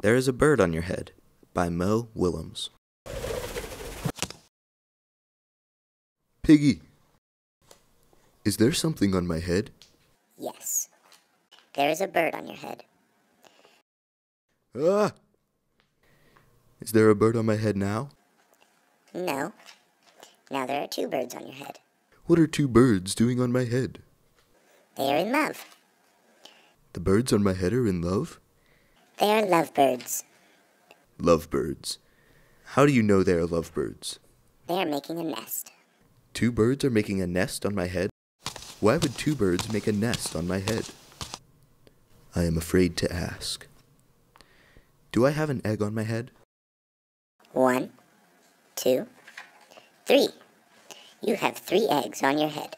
There is a Bird on Your Head by Mo Willems. Piggy, is there something on my head? Yes. There is a bird on your head. Ah! Is there a bird on my head now? No. Now there are two birds on your head. What are two birds doing on my head? They are in love. The birds on my head are in love? They are lovebirds. Lovebirds. How do you know they are lovebirds? They are making a nest. Two birds are making a nest on my head? Why would two birds make a nest on my head? I am afraid to ask. Do I have an egg on my head? One, two, three. You have three eggs on your head.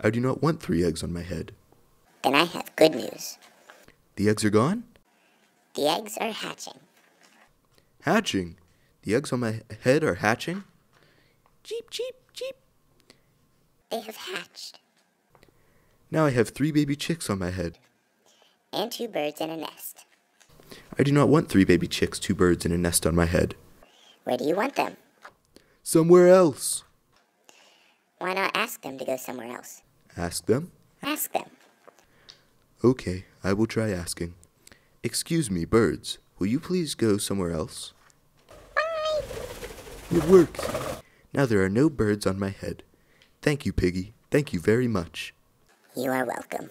I do not want three eggs on my head. Then I have good news. The eggs are gone? The eggs are hatching. Hatching. The eggs on my head are hatching? Cheep, cheep, cheep. They have hatched. Now I have three baby chicks on my head. And two birds in a nest. I do not want three baby chicks, two birds, and a nest on my head. Where do you want them? Somewhere else. Why not ask them to go somewhere else? Ask them. Ask them. Okay, I will try asking. Excuse me, birds. Will you please go somewhere else? Bye. It worked. Now there are no birds on my head. Thank you, Piggy. Thank you very much. You are welcome.